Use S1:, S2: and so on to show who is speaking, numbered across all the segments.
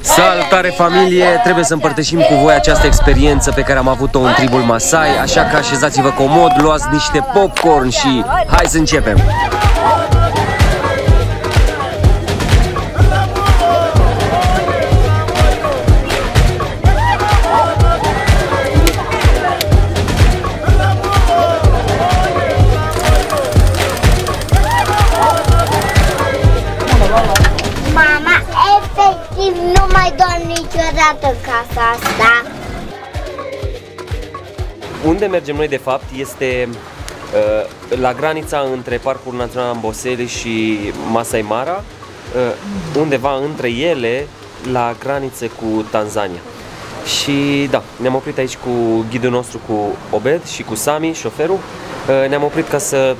S1: Salutare familie! Trebuie să împărtășim cu voi această experiență pe care am avut-o în tribul Masai, așa că așezați-vă comod, luați niște popcorn și hai să începem! Unde mergem noi de fapt este uh, la granița între Parcul Național Amboseli și Masai Mara, uh, undeva între ele, la graniță cu Tanzania. Și da, ne-am oprit aici cu ghidul nostru, cu Obed și cu Sami, șoferul. Uh, ne-am oprit ca să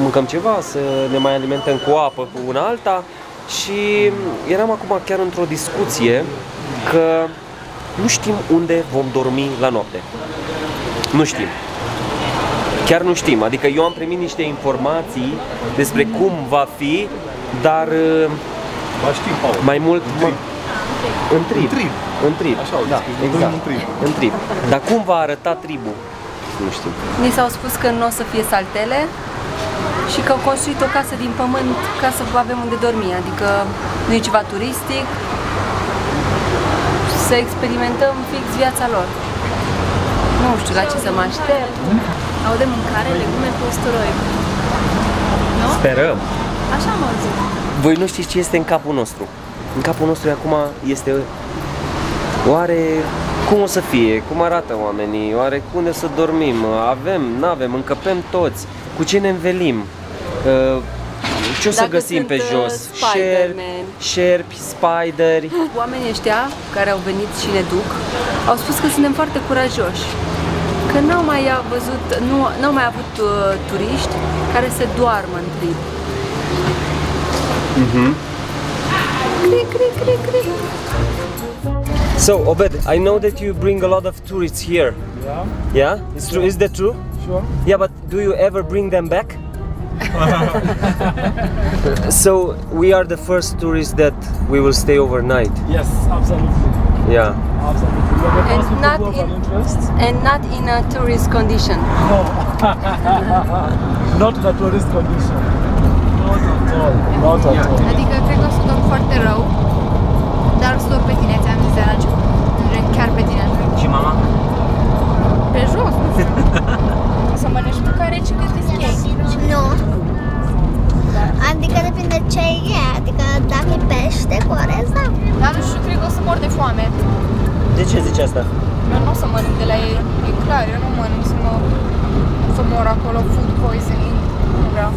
S1: mâncăm ceva, să ne mai alimentăm cu apă, cu una alta și eram acum chiar într-o discuție că nu știm unde vom dormi la noapte. Nu știm. Chiar nu știm. Adică eu am primit niște informații despre cum va fi, dar uh,
S2: Ba știm, Paul.
S1: mai mult mă, în trib.
S2: În trib.
S1: În trib.
S2: Așa au
S1: da,
S2: zis, că dormim
S1: exact.
S2: în trib.
S1: În trib. Dar cum va arăta tribul? Nu știu.
S3: Ni s-au spus că nu o să fie saltele și că au construit o casă din pământ ca să avem unde dormi, adică nu e ceva turistic, să experimentăm fix viața lor. Nu știu la ce să mă aștept.
S4: Au de mâncare, legume cu usturoi.
S1: Sperăm.
S4: Așa am auzit.
S1: Voi nu știți ce este în capul nostru. În capul nostru acum este oare cum o să fie, cum arată oamenii, oare unde să dormim, avem, nu avem, încăpem toți, cu ce ne învelim, Uh, ce o să
S3: Dacă
S1: găsim
S3: sunt,
S1: pe
S3: uh,
S1: jos, șerpi,
S3: Spider-Man.
S1: șerpi, spideri,
S3: Oamenii ăștia care au venit și ne duc au spus că suntem foarte curajoși. Că n-au mai văzut, nu, n-au mai avut uh, turiști care se doarmă în trib. Cri, cri, cri, cri.
S1: So, Obed, I know that you bring a lot of tourists here.
S2: Yeah,
S1: Yeah? It's true. Is that true?
S2: sure.
S1: Yeah, but do you ever bring them back? so, we are the first tourists that we will stay overnight.
S2: Yes, absolutely.
S1: Yeah.
S2: Absolutely. We are the
S3: And
S2: first people
S3: not
S2: who have
S3: in-
S2: an interest.
S3: And not in a tourist condition.
S2: No. Not in a tourist condition. Not at all. Not at all.
S4: Adică cred că o să dorm foarte rău, dar o să dorm pe tine, ți-am zis de la început. Chiar pe tine.
S1: Și mama?
S4: Pe jos, nu știu. O să mănânci mâncare ce gătesc ei.
S5: Nu. Adică depinde ce e, adică dacă e pește cu orez, da.
S4: Dar nu știu, cred că o să mor de foame.
S1: De ce zici asta?
S4: Eu nu o să mănânc de la ei, e clar, eu nu mănânc să mă să mor acolo, food poisoning. Nu vreau.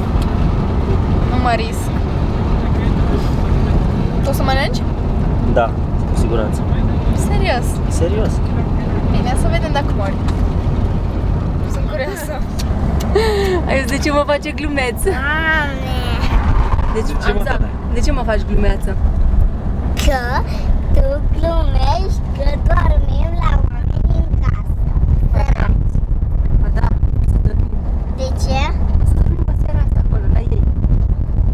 S4: Nu mă risc. Tu o să mănânci?
S1: Da, cu siguranță.
S4: Serios.
S1: Serios.
S4: Bine, să vedem dacă mori. Sunt curioasă.
S3: Ai zis de ce mă face glumeță?
S5: Doamne,
S3: De ce, Amza, de ce mă faci glumeață?
S5: că tu glumești că dormim la oameni în casă. Săraci.
S3: Ba da, să dormim.
S5: De ce?
S3: Să dormim pe seara asta acolo, la ei.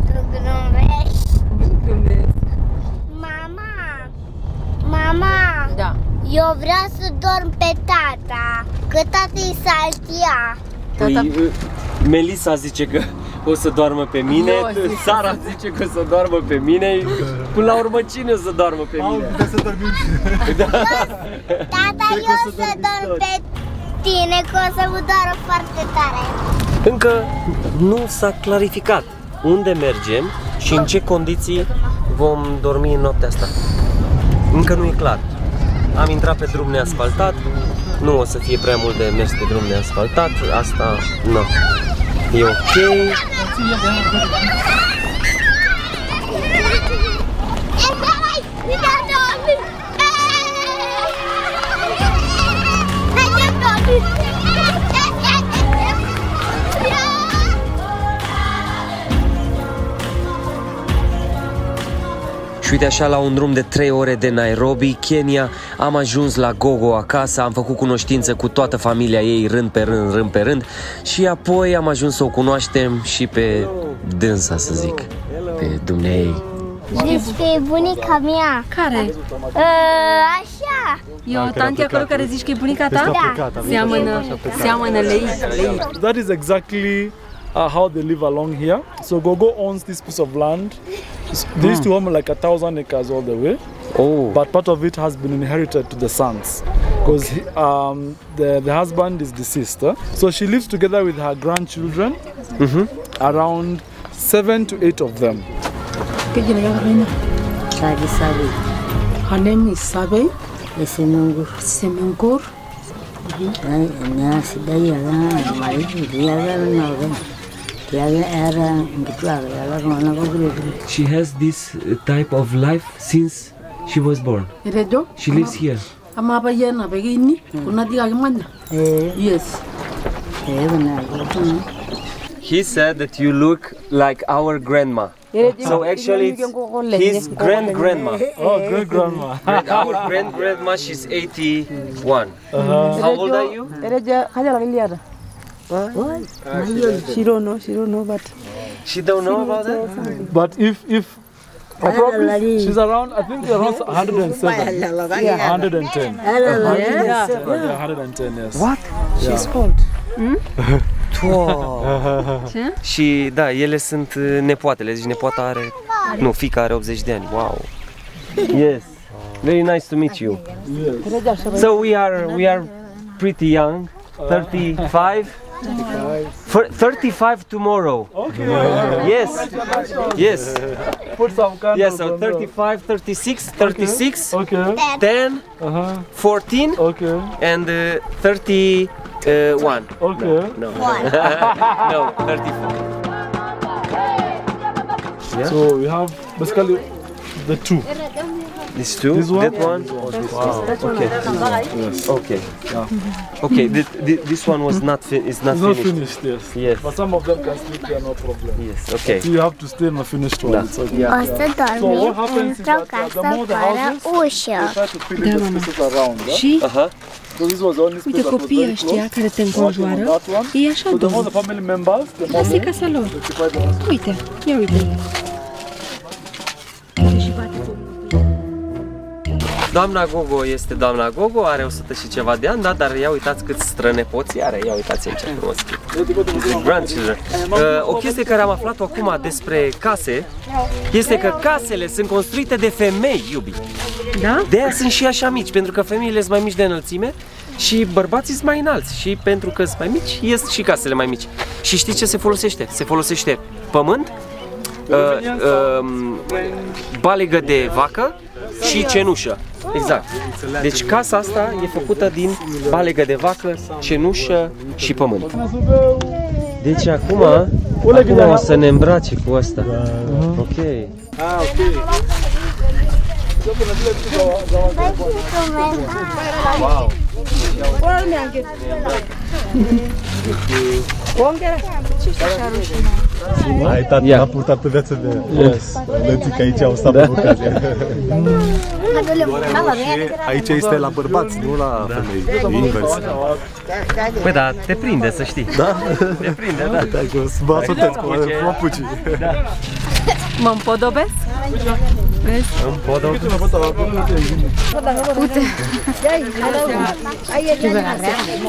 S5: Tu glumești.
S3: Glumesc.
S5: Mama, mama,
S3: Da.
S5: eu vreau să dorm pe tata, că tata e saltia.
S3: Tata,
S1: Păi, uh, Melisa zice că o să doarmă pe mine,
S3: Eu zic
S1: Sara zice că o să doarmă pe mine, până la urmă cine o să doarmă pe
S2: Paul,
S1: mine?
S2: puteți să dormim și...
S5: Tata,
S1: Cred că
S5: eu
S1: o să
S5: să
S1: dormiți
S5: dorm
S1: toți.
S5: pe tine, că o să vă doară foarte tare.
S1: Încă nu s-a clarificat unde mergem și în ce condiții vom dormi în noaptea asta. Încă nu e clar. Am intrat pe drum neasfaltat, nu o să fie prea mult de mers pe drum neasfaltat, asta nu. E ok. Și uite așa, la un drum de 3 ore de Nairobi, Kenya, am ajuns la Gogo acasă, am făcut cunoștință cu toată familia ei, rând pe rând, rând pe rând, și apoi am ajuns să o cunoaștem și pe dânsa, să zic, pe dumneei.
S5: Deci că e bunica mea.
S3: Care?
S5: Uh, așa.
S3: E o tanti acolo care zici că e bunica ta?
S2: Da.
S3: Seamănă, seamănă lei, lei.
S2: That is exactly uh, how they live along here. So Gogo owns this piece of land. They used to own like a thousand acres all the way,
S1: Oh,
S2: but part of it has been inherited to the sons because um, the, the husband is deceased. huh? So she lives together with her grandchildren, around seven to eight of them.
S6: Sadi Sabi.
S7: Her name is Sabe
S6: Lesenungu.
S7: Semenkur.
S6: Na sidai
S1: she has this type of life since she was born. She lives here.
S7: Ama ba yena ba gini. Kuna diga gimana?
S6: Eh,
S7: Yes.
S6: eh na.
S1: He said that you look like our grandma. So actually, it's his grand grandma.
S2: Oh, great grandma.
S1: Our grand grandma, she's 81. How old are you?
S7: Rejo kajala liliara. She don't know, she don't know, but
S1: She don't know about that.
S2: But if if I probably, she's around, I think around 107. Yeah, 110. Yeah, 110, yes. What?
S7: she's old.
S1: Și da, ele sunt uh, nepoatele, deci nepoata are, nu, fica are 80 de ani. Wow. Yes. Very nice to meet you. So we are we are pretty young. 35 For 35 tomorrow.
S2: Okay.
S1: Yes. Yes.
S2: Put some kind
S1: Yes, so
S2: uh,
S1: 35, 36, 36,
S2: Okay.
S1: 10,
S2: Uh-huh.
S1: 14
S2: Okay.
S1: and uh, 31.
S2: Okay.
S1: No. no, 34. Yeah?
S2: So we have basically the two.
S1: This two?
S2: This one?
S1: That one? Okay. Okay. Okay. This, this one was not fin- is not
S2: It's not
S1: finished.
S2: finished, yes.
S1: Yes.
S2: But some of them can sleep here, no problem.
S1: Yes. Okay.
S2: So you have to stay in the finished one.
S1: Da.
S2: It's okay.
S5: O să
S2: So what
S5: dormim
S2: happens is
S5: într-o
S2: that uh, the
S5: casă
S2: more the
S5: fără
S2: houses,
S5: ușă.
S2: they try to fill in the spaces around. Yeah?
S3: Și
S1: Aha.
S2: So this was the only space
S3: uite
S2: that was
S3: copiii
S2: very
S3: ăștia
S2: close.
S3: care te
S2: Working on
S3: înconjoară,
S2: that one.
S3: ei așa
S2: So the more
S3: dorm.
S2: the family members, the more
S3: Asta e casa lor.
S2: occupied the space.
S3: Uite, ia uite.
S1: Doamna Gogo este doamna Gogo, are 100 și ceva de ani, da, dar ia uitați câți strănepoți are, ia uitați aici frumos. Grandchildren. Uh, o chestie care am aflat acum despre case este că casele sunt construite de femei, iubi.
S3: Da?
S1: De aia sunt și așa mici, pentru că femeile sunt mai mici de înălțime și bărbații sunt mai înalți și pentru că sunt mai mici, ies și casele mai mici. Și știți ce se folosește? Se folosește pământ, uh, um, balegă de vacă și cenușă. Exact. Deci casa asta e făcută din balegă de vacă, cenușă și pământ. Deci acum, acum o să ne îmbrace cu asta. Ok.
S2: Ah, okay.
S8: Ai tată,
S1: Ia.
S8: a purtat pe viață de yes. lățic aici au stat pe ocazia. Aici este la bărbați, nu la femei. E invers.
S1: Păi da, te prinde, să știi.
S8: Da?
S1: Te prinde, da.
S8: Da, că vă ascultați cu
S1: Uite.
S8: papucii.
S3: Mă împodobesc? Vezi?
S1: Îmi pot da-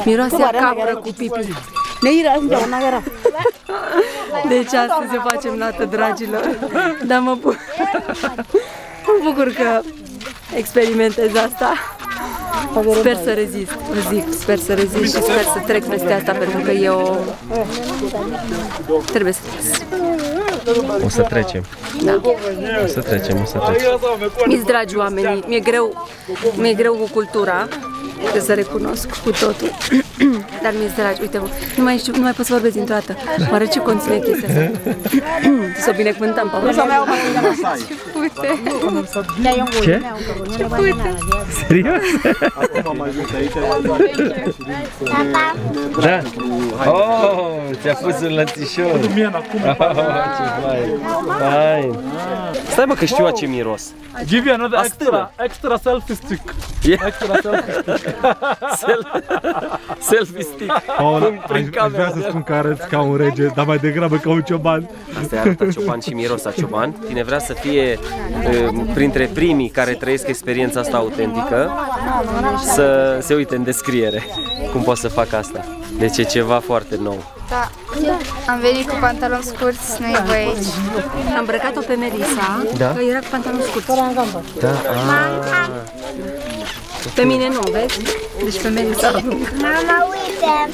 S3: Miroase a capră cu pipi. Deci astăzi o facem nată, dragilor. Dar mă, bu- mă bucur că experimentez asta. Sper să rezist, vă zic, sper să rezist și sper să trec peste asta pentru că eu trebuie să
S1: O să trecem.
S3: Da.
S1: O să trecem, o să trecem.
S3: Mi-s dragi oamenii, mi-e greu, mi-e greu cu cultura, trebuie să recunosc cu totul. Dar mi este drag. Uite, nu mai știu, nu mai pot să vorbesc dintr-o dată. Oare ce conține chestia asta? să o binecuvântăm, Paul.
S4: Uite.
S9: Ce?
S4: Uite.
S9: Serios? Da. Oh, ți-a pus un lățișor. Oh, ce fain. Fain.
S1: Stai mă că știu a ce miros.
S2: Give you another
S1: Astălă.
S2: extra, extra selfie stick.
S1: Yeah.
S2: Extra selfie stick.
S1: Sel- Selfie stick.
S8: Paul,
S1: Prin-
S8: aș,
S1: prin
S8: aș vrea
S1: camera.
S8: să spun că arăți ca un rege, dar mai degrabă ca un cioban.
S1: Asta e arată Cioban și Mirosa Cioban. Cine vrea să fie uh, printre primii care trăiesc experiența asta autentică, să se uite în descriere cum pot să fac asta. Deci e ceva foarte nou.
S4: Da. Am venit cu pantaloni scurți, nu-i voi aici.
S3: Am îmbrăcat-o pe Melissa,
S1: Da?
S3: că era cu pantaloni scurți.
S1: Da? Ah.
S3: Pe mine nu, vezi? Deci pe Melissa.
S5: Mama, uite!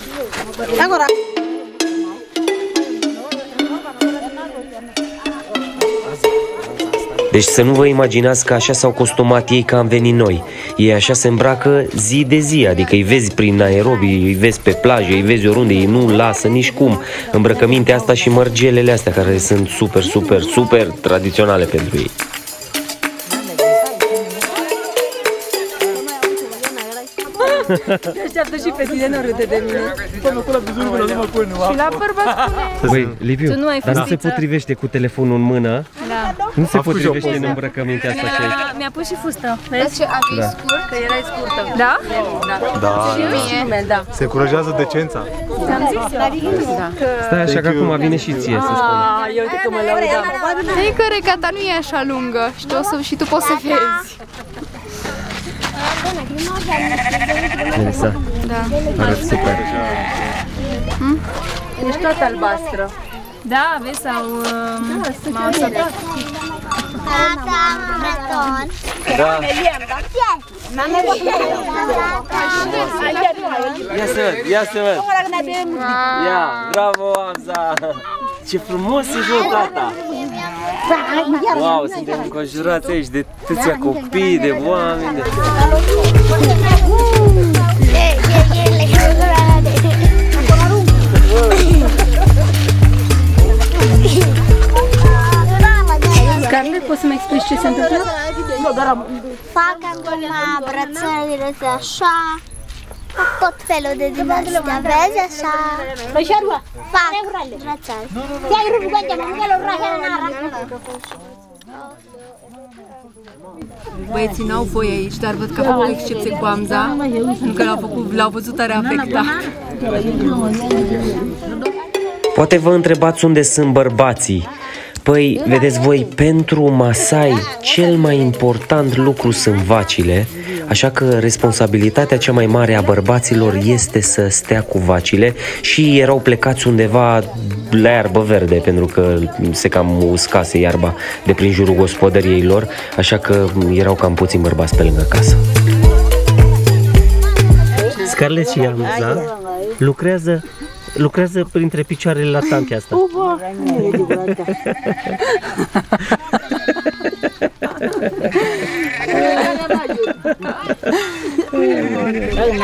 S1: Deci să nu vă imaginați că așa s-au costumat ei ca am venit noi. Ei așa se îmbracă zi de zi, adică îi vezi prin aerobii, îi vezi pe plajă, îi vezi oriunde, ei nu lasă nici cum îmbrăcămintea asta și mărgelele astea care sunt super, super, super tradiționale pentru ei.
S3: Te așteaptă și pe tine, nu râde de mine.
S4: Și la bărbat spune...
S9: Băi, Liviu,
S3: Tu nu ai
S9: dar nu se
S3: fustiță?
S9: potrivește cu telefonul în mână.
S4: Da.
S9: Nu se
S8: A făcut și
S9: potrivește
S8: o
S9: în
S8: poză.
S9: îmbrăcămintea asta ce ai.
S3: Mi-a pus și fustă.
S4: Dar
S3: Vezi?
S4: ce, aveai
S9: Da.
S4: scurt?
S3: Că erai scurtă.
S4: Da?
S8: Da,
S3: Și nume, da.
S8: se încurajează decența.
S3: Ți-am zis? Da.
S9: Stai așa că
S8: Thank you.
S9: acum vine și ție să spun.
S3: Ah, eu uite că mă laudam.
S4: Știi că regata nu e așa lungă și tu, o să, și tu poți să vezi.
S9: Melissa,
S4: Da.
S9: arăți super.
S3: Ești toată albastră.
S4: Da, vezi, sau uh, m-au săpat.
S5: Tata, breton.
S1: Da. Ia să văd, ia să văd. Ia, bravo, Amza. Ce frumos e jocul tata. Wow, suntem înconjurați aici de atâția copii, de oameni. De...
S3: Scarlett, poți să-mi explici ce se întâmplă?
S5: Fac acum brățările astea așa. Fac tot felul de din astea, vezi așa? Fac brățări.
S3: Băieții n-au voie aici, dar văd că a făcut excepție cu Amza, pentru că l-au, făcut, l-au văzut tare afectat.
S1: Poate vă întrebați unde sunt bărbații. Păi, vedeți voi, pentru Masai, cel mai important lucru sunt vacile, așa că responsabilitatea cea mai mare a bărbaților este să stea cu vacile și erau plecați undeva la iarbă verde, pentru că se cam uscase iarba de prin jurul gospodăriei lor, așa că erau cam puțin bărbați pe lângă casă. Scarlett și Amza lucrează lucrează printre picioarele la tantea asta.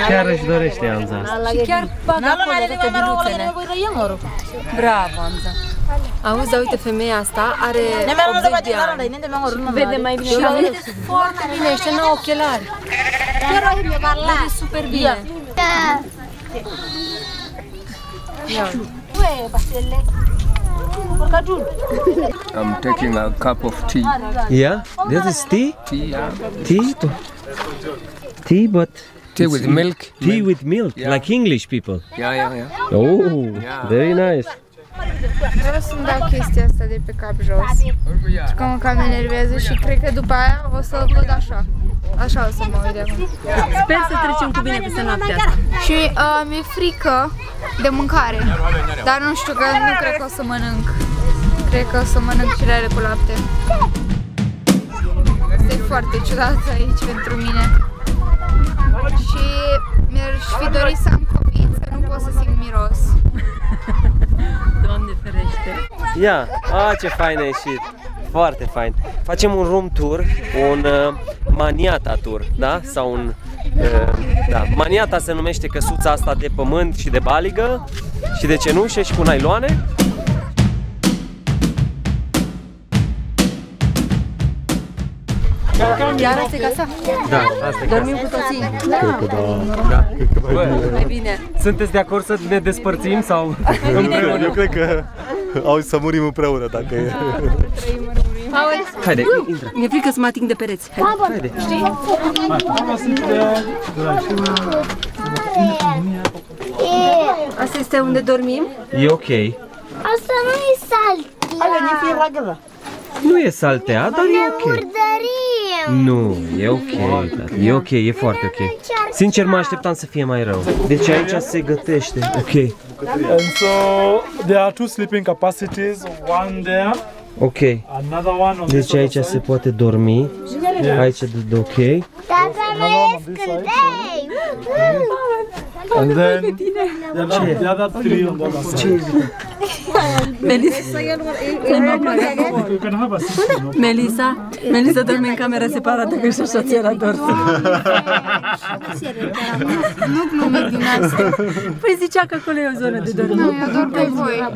S9: Chiar își dorește Amza asta.
S3: Și chiar bag acolo toate biluțele. Bravo, Amza. Auzi, dar uite, femeia asta are 80 de ani. Vede mai bine. Și vede foarte bine, ăștia n-au ochelari. Vede super bine.
S10: I'm taking a cup of tea.
S9: Yeah? This is tea?
S10: Tea, yeah.
S9: Tea? Tea, but
S10: Tea with milk.
S9: tea with milk,
S10: Yeah.
S9: like English people.
S10: Yeah, yeah, yeah.
S9: Oh, very nice.
S4: Vreau să-mi dau chestia asta de pe cap jos. Și că mă cam enervează și cred că după aia o să văd așa. Așa o să mă uit de acum.
S3: Sper să trecem cu bine peste noaptea asta.
S4: Și uh, mi-e frică de mâncare. Dar nu știu că nu cred că o să mănânc. Cred că o să mănânc cirele cu lapte. Asta e foarte ciudat aici pentru mine. Și mi-aș fi dorit să am COVID, să nu pot să simt miros.
S3: Doamne ferește.
S1: Ia, a, ce fain a ieșit. Foarte fain. Facem un room tour, un uh, maniata tour, da? Sau un Uh, Da, maniata se numește căsuța asta de pământ și de baligă și de cenușe și cu nailoane.
S3: Iar asta e casa?
S1: Da, asta e
S3: Dormim
S1: casa.
S3: cu toții?
S8: Cred că da.
S1: Da. Bă,
S3: Mai bine.
S1: sunteți de acord să ne despărțim sau împreună?
S8: Eu cred că au să murim împreună dacă e.
S1: Haide, intră.
S3: Mi-e frică să mă ating de pereți. Hai.
S1: Haide.
S3: Asta este unde dormim?
S1: E ok.
S5: Asta nu e saltea.
S1: Nu e saltea, dar e ok.
S5: Murdărim.
S1: Nu, e ok, tată, e ok, e foarte ok. Sincer, mă așteptam să fie mai rău. Deci aici se gătește, ok.
S2: And so there are two sleeping capacities, one there,
S1: Ok.
S2: another one on this
S1: Deci aici se poate dormi. Aici de, de ok.
S5: Tata, mai e scântei.
S2: And then the other, the other three on the other side.
S3: Melisa.
S2: You can have a seat. no?
S3: Melisa. Melisa dorme în camera separată că și așa ți era dor.
S4: Nu glume din asta.
S3: Păi zicea că acolo e o zonă de dormit.
S4: Nu, eu doar pe voi.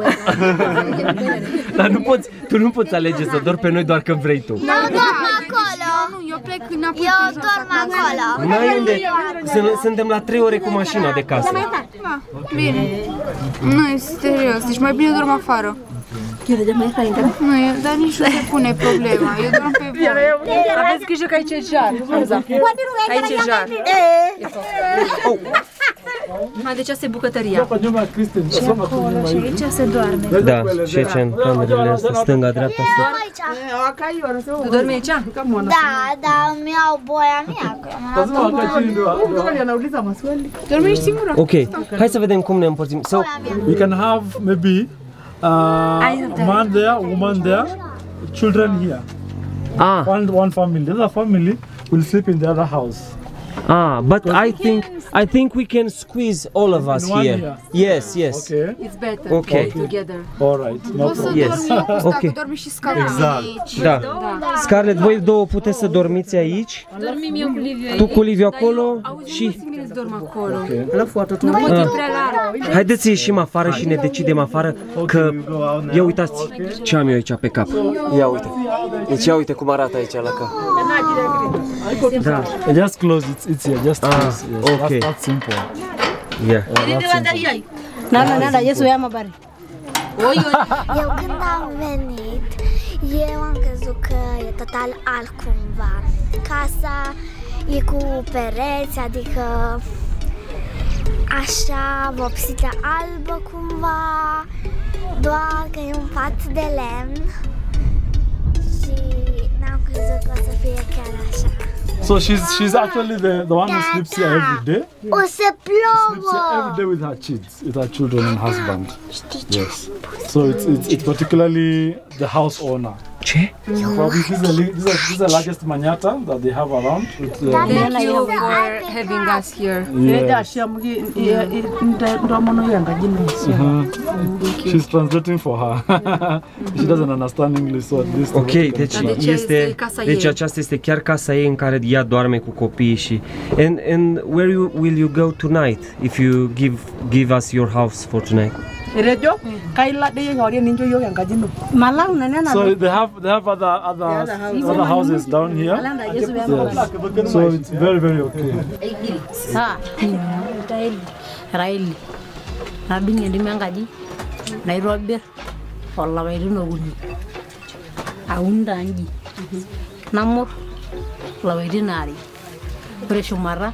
S1: Dar nu poți, tu nu poți alege să dormi pe noi doar că vrei tu.
S5: Eu dorm acolo.
S4: Nu, eu plec înapoi
S5: Eu
S4: pe jos
S5: dorm acolo.
S1: N-ai unde. Sunt- Suntem la 3 ore cu mașina de casă.
S4: Da, bine. Nu, e serios, deci mai bine dorm afară. Nu, e, dar nici nu se pune problema, eu dorm pe voi.
S3: Aveți grijă că aici e jar. Hamza. Aici e jar. Oh. Ma, deci asta e bucătăria.
S2: Hapa nyuma ya Kristen, tasoma tu nyuma hivi.
S3: Aici se doarme.
S1: Da, și aici în camerele astea, stânga, dreapta, sus.
S3: Tu dormi aici?
S5: Da, da, îmi iau boia mea. că m-a
S2: Lazima wakati chini ndio
S4: Dormești singură?
S1: Ok, hai să vedem cum ne împărțim. So,
S2: we can have maybe uh, man there, woman there, children here.
S1: ah,
S2: One one family. The other family will sleep in the other house.
S1: Ah, but I think I think we can squeeze all of us
S2: In one
S1: here.
S2: here.
S1: Yes, yes.
S2: Okay.
S3: It's better.
S1: Ok.
S3: Together.
S2: All right. No
S4: O să
S2: problem.
S1: Yes.
S4: dormi cu ăsta,
S1: Ok.
S4: că dormi și scaunul
S2: Exact.
S4: aici.
S1: Da. Scarlett, voi două puteți să dormiți aici,
S3: Dormim eu cu Liviu
S1: tu cu Liviu acolo
S3: și...
S1: și...
S3: Mine să dorm acolo.
S2: Okay.
S3: Nu mă e prea larg.
S1: Haideți să ieșim afară și ne decidem afară că... Ia uitați ce am eu aici pe cap. Ia uite. Deci ia uite cum arată aici la cap. Da,
S2: Uh, Just close it. It's here. Just close. Yes.
S1: okay.
S2: That's, that's simple.
S1: yeah.
S2: Yeah, that's simple.
S7: Nana, nana, Yesu ia mabari.
S5: Eu când am venit, eu am crezut că e total altcumva. Casa e cu pereți, adică așa vopsită albă cumva, doar că e un pat de lemn și n-am crezut că o să fie chiar așa.
S2: So she's she's actually the, the one who sleeps here every day.
S5: O să
S2: Sleeps here every day with her kids, with her children and husband. Yes. So it's it's, it's particularly the house owner.
S1: Ce?
S2: Well, this is the li- this is, the- this is the largest manyatta that they have around. With, uh,
S3: Thank you for having us here.
S2: yeah.
S7: ndomono
S2: She's translating for her. she doesn't understand English, so at least.
S1: Ok, deci
S3: Dar deci este
S1: este,
S3: casa
S1: deci
S3: ei.
S1: aceasta este chiar casa ei în care ea doarme cu copiii și and and where you, will you go tonight if you give give us your house for tonight?
S7: Rejo, kaila de ngori ninjo yo yang kajino. Malang na nana.
S2: So they have they have other other other houses down here. Yes. So it's very very okay.
S6: Sa, Raili, Raili. Nabing edim enkaji, naitobir olapaitin okuni. Aun taa nji, namur lapaitin aare. Ore shumata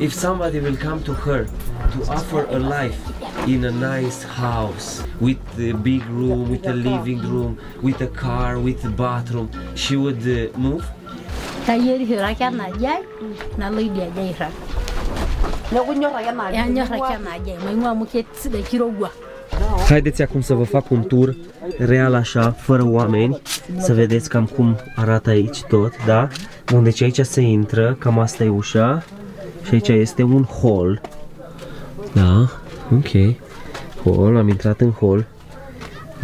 S1: If somebody will come to her to offer a life in a nice house with a big room, with a living room, with a car, with a bathroom, she would uh, move?
S6: Kayierishore ake enaji ai nalo idia aji airrag.
S7: Neeku inyor ake enaji.
S6: Anyor ake enaji ai maing'ua amu kesidai kirowua.
S1: Haideți acum să vă fac un tur real așa, fără oameni, să vedeți cam cum arată aici tot, da? Bun, deci aici se intră, cam asta e ușa și aici este un hall. Da, ok. Hall, am intrat în hall.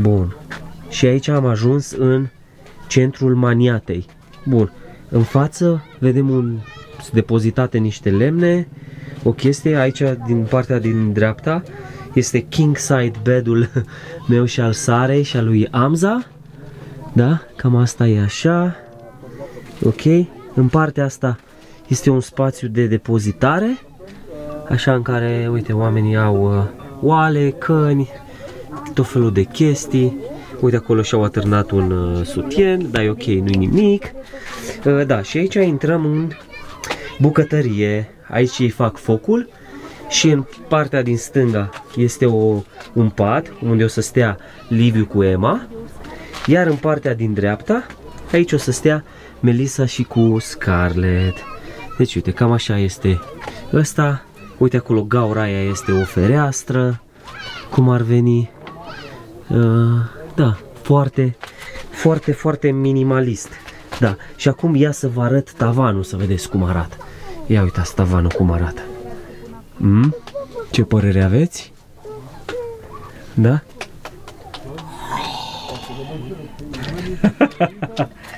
S1: Bun. Și aici am ajuns în centrul maniatei. Bun. În față vedem un sunt depozitate niște lemne, o chestie aici din partea din dreapta este king side bedul meu și al Sarei și al lui Amza. Da? Cam asta e așa. Ok. În partea asta este un spațiu de depozitare. Așa în care, uite, oamenii au uh, oale, căni, tot felul de chestii. Uite, acolo și-au atârnat un uh, sutien, dar e ok, nu-i nimic. Uh, da, și aici intrăm în bucătărie. Aici ei fac focul și în partea din stânga este o, un pat unde o să stea Liviu cu Emma. Iar în partea din dreapta, aici o să stea Melissa și cu Scarlett. Deci uite, cam așa este ăsta. Uite acolo gaura aia este o fereastră. Cum ar veni? Uh, da, foarte, foarte, foarte minimalist. Da, și acum ia să vă arăt tavanul să vedeți cum arată. Ia uitați tavanul cum arată. Mm? Ce părere aveți? Da?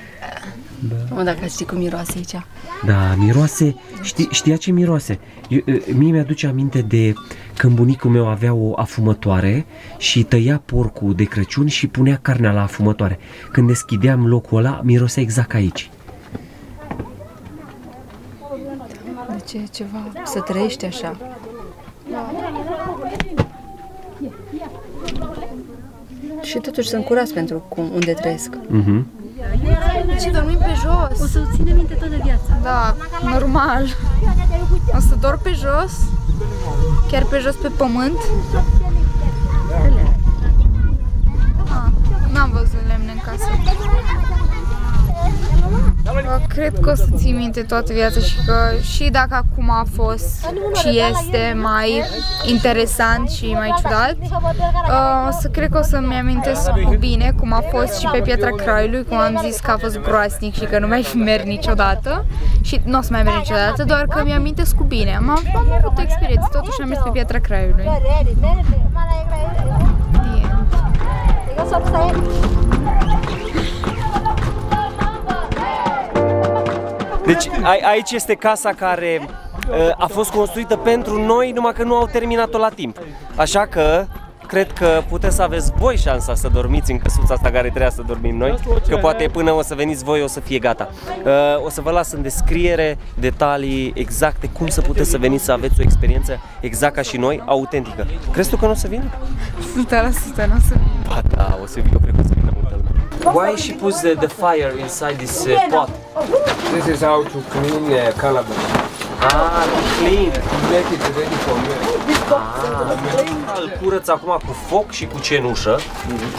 S3: Da. Mă, dacă știi cum miroase aici.
S1: Da, miroase, știi, știa ce miroase? Eu, mie mi-aduce aminte de când bunicul meu avea o afumătoare și tăia porcul de Crăciun și punea carnea la afumătoare. Când deschideam locul ăla, mirosea exact ca aici.
S3: Deci e ceva, să trăiești așa. Și totuși sunt curat pentru cum, unde trăiesc.
S1: Mhm.
S4: Și dormim pe jos.
S3: O să o ține minte toată viața.
S4: Da, normal. O să dorm pe jos, chiar pe jos pe pământ. Ah, n-am văzut lemne în casă. Cred că o să ții minte toată viața și că și dacă acum a fost și este mai interesant și mai ciudat, uh, o să cred că o să-mi amintesc cu bine cum a fost și pe Piatra Craiului, cum am zis că a fost groasnic și că nu mai merg niciodată și nu o să mai merg niciodată, doar că mi-amintesc cu bine. Am, am avut o experiență, totuși am mers pe Piatra Craiului.
S1: Deci a, aici este casa care uh, a fost construită pentru noi, numai că nu au terminat-o la timp. Așa că cred că puteți să aveți voi șansa să dormiți în căsuța asta care trebuia să dormim noi, că poate până o să veniți voi o să fie gata. Uh, o să vă las în descriere detalii exacte cum să puteți să veniți să aveți o experiență exact ca și noi, autentică. Crezi tu că nu o să vină?
S4: 100% nu o să
S1: Ba da, o să vină, eu cred că o să vină multă lume. Why she puts the, the fire inside this uh, pot?
S10: This is how to clean uh, calabash.
S1: Ah, to clean.
S10: Make it ready for meal.
S1: Ah, îl curăț acum cu foc și cu cenușă.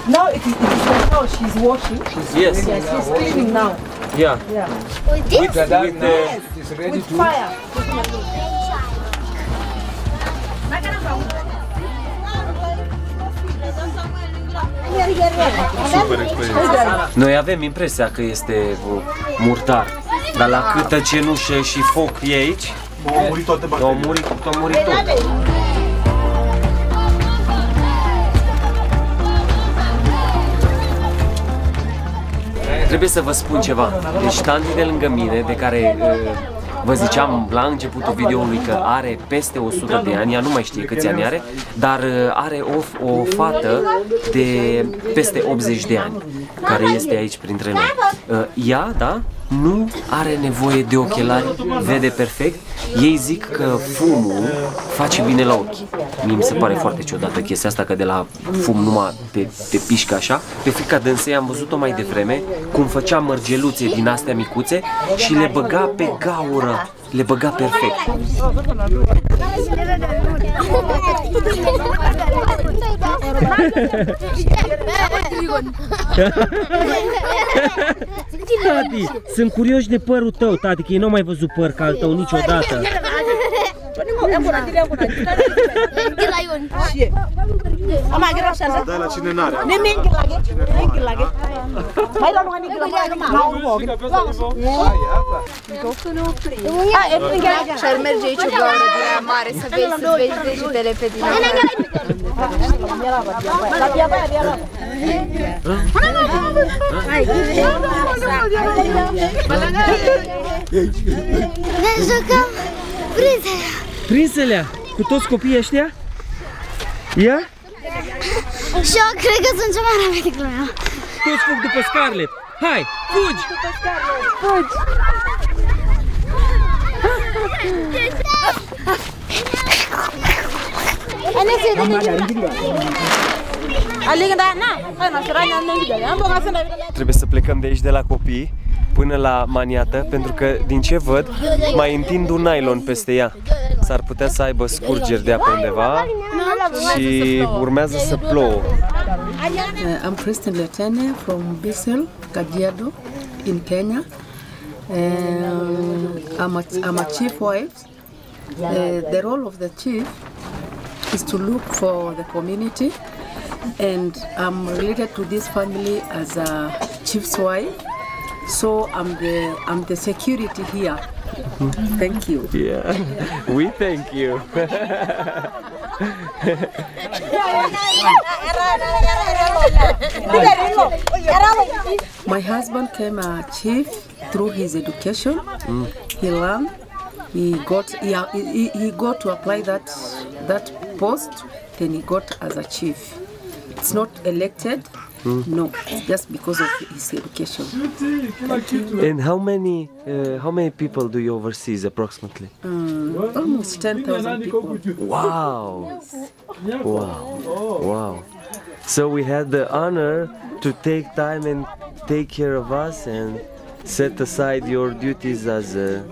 S7: Now it is, it is like how she's washing.
S1: Yes.
S7: Yeah, she's cleaning now.
S1: Yeah.
S7: Yeah.
S1: With, with the,
S10: It is ready to
S7: Fire.
S1: Noi avem impresia că este uh, murdar, dar la câtă cenușă și foc e aici,
S2: Au murit toate
S1: au murit, au murit tot. Trebuie să vă spun ceva. Deci tanti de lângă mine, de care uh, vă ziceam la începutul videoului că are peste 100 de ani, ea nu mai știe câți ani are, dar uh, are o, o fată de peste 80 de ani, care este aici printre noi. Uh, ea, da, nu are nevoie de ochelari, vede perfect. Ei zic că fumul face bine la ochi. Mie mi se pare foarte ciudată chestia asta, că de la fum numai te, te pișcă așa. Pe frica dânsei am văzut-o mai devreme, cum făcea mărgeluțe din astea micuțe și le băga pe gaură. Le băga perfect. Tati, sunt curioși de părul tău, tati, că ei nu au mai văzut păr ca al tău niciodată.
S7: Ama kira shanda.
S8: Dai la cine n-are.
S7: Ni mingi lagi. Mingi lagi. Mai la lunga ni kila mai ma mau mo. Ah, e mingi lagi.
S4: Și ar merge aici o gaură din aia mare să vezi, să vezi degetele pe din
S5: Ne jucăm prințele.
S1: Prinselea, cu toți copiii ăștia? Ia?
S5: Și eu cred că sunt cea mai rapid decât lumea.
S1: Toți fug după Scarlett. Hai, fugi!
S5: Fugi!
S1: Trebuie să plecăm de aici de la copii până la maniată, pentru că din ce văd, mai întind un nylon peste ea. S-ar putea să aibă scurgeri de apă undeva și urmează să plouă.
S11: Uh, I'm Kristen Letene from Bissell, Kajiado, in Kenya. Um, I'm, a, I'm a chief wife. Uh, the role of the chief is to look for the community, and I'm related to this family as a chief's wife. So I'm the I'm the security here. Thank you.
S1: Yeah, we thank you.
S11: My husband came a chief through his education. He learned. He got he, he, he got to apply that that post. Then he got as a chief. It's not elected. No, just because of his education.
S1: And how many uh, how many people do you oversee approximately?
S11: Um, almost 10,000 people.
S1: Wow. Wow. Wow. So we had the honor to take time and take care of us and set aside your duties as uh,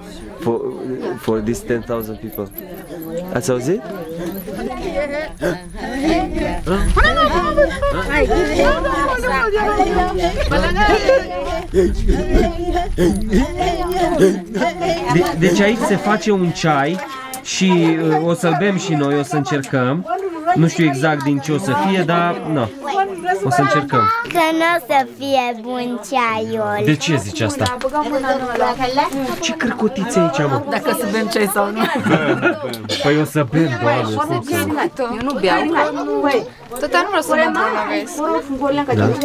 S1: for for these 10,000 people. Ați auzit? De, deci aici se face un ceai și uh, o să-l bem și noi, o să încercăm. Nu știu exact din ce o să fie, dar nu. O să încercăm.
S5: Că nu o să fie bun ceaiul.
S1: De ce zici asta? Ce cârcotiți aici, mă?
S3: Dacă să bem ceai sau nu.
S1: Păi o să bem, doamne. cum să nu.
S3: Eu nu beau.
S4: Tot nu vreau să mă îmbolnăvesc.